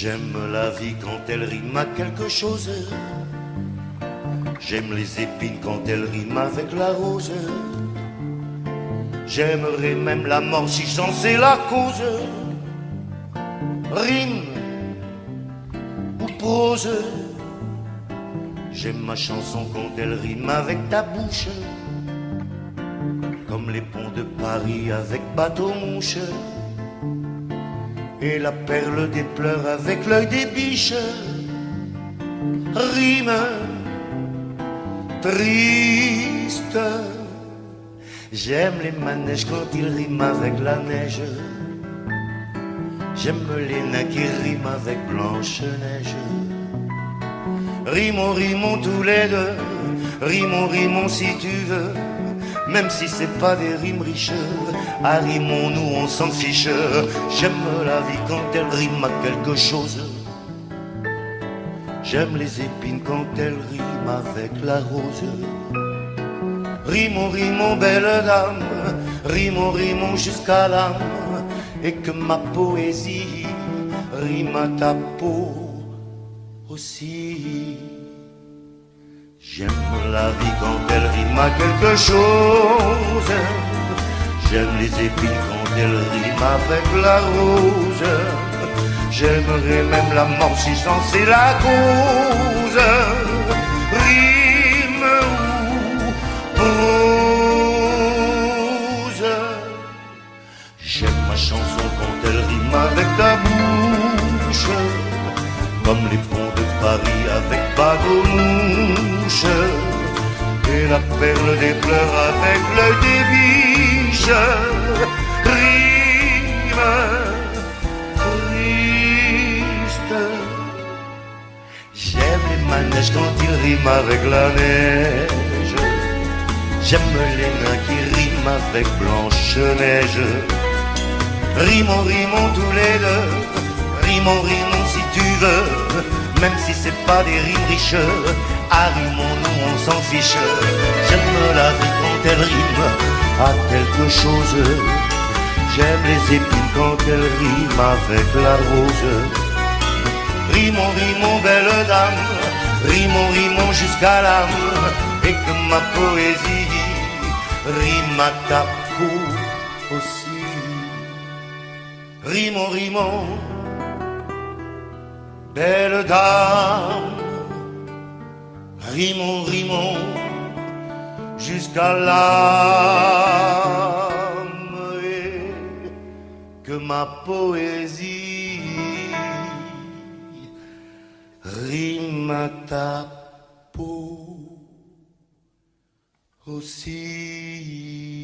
J'aime la vie quand elle rime à quelque chose. J'aime les épines quand elles riment avec la rose. J'aimerais même la mort si j'en sais la cause. Rime ou prose. J'aime ma chanson quand elle rime avec ta bouche. Comme les ponts de Paris avec bateau mouche. Et la perle des pleurs avec l'œil des biches. Rime triste. J'aime les manèges quand ils riment avec la neige. J'aime les nains qui riment avec Blanche-Neige. Rimons, rimons tous les deux. Rimons, rimons si tu veux. Même si c'est pas des rimes riches. Arrimons-nous, on s'en fiche. J'aime la vie quand elle rime à quelque chose. J'aime les épines quand elles riment avec la rose. Rimons, rimons, belle dame, rimons, rimons jusqu'à l'âme, et que ma poésie rime à ta peau aussi. J'aime la vie quand elle rime à quelque chose. J'aime les épines quand elles riment avec la rose. J'aimerais même la mort si j'en sais la cause. Rime ou prose. J'aime ma chanson quand elle rime avec ta bouche. Comme les ponts de Paris avec bateau Et la perle des pleurs avec l'œil des biches. Rime triste. J'aime les manèges quand ils riment avec la neige. J'aime les nains qui riment avec Blanche-Neige. Rimons, rimons tous les deux. Rimons, rimons si tu veux. Même si c'est pas des rimes riches. Arrimons-nous, on s'en fiche. J'aime la vie quand elle rime à quelque chose. J'aime les épines quand elles riment avec la rose. Rimons, rimons, belle dame, rimons, rimons jusqu'à l'âme, et que ma poésie rime à ta peau aussi. Rimons, rimons, belle dame, rimons, rimons jusqu'à l'âme, et que ma poésie rime ta peau aussi.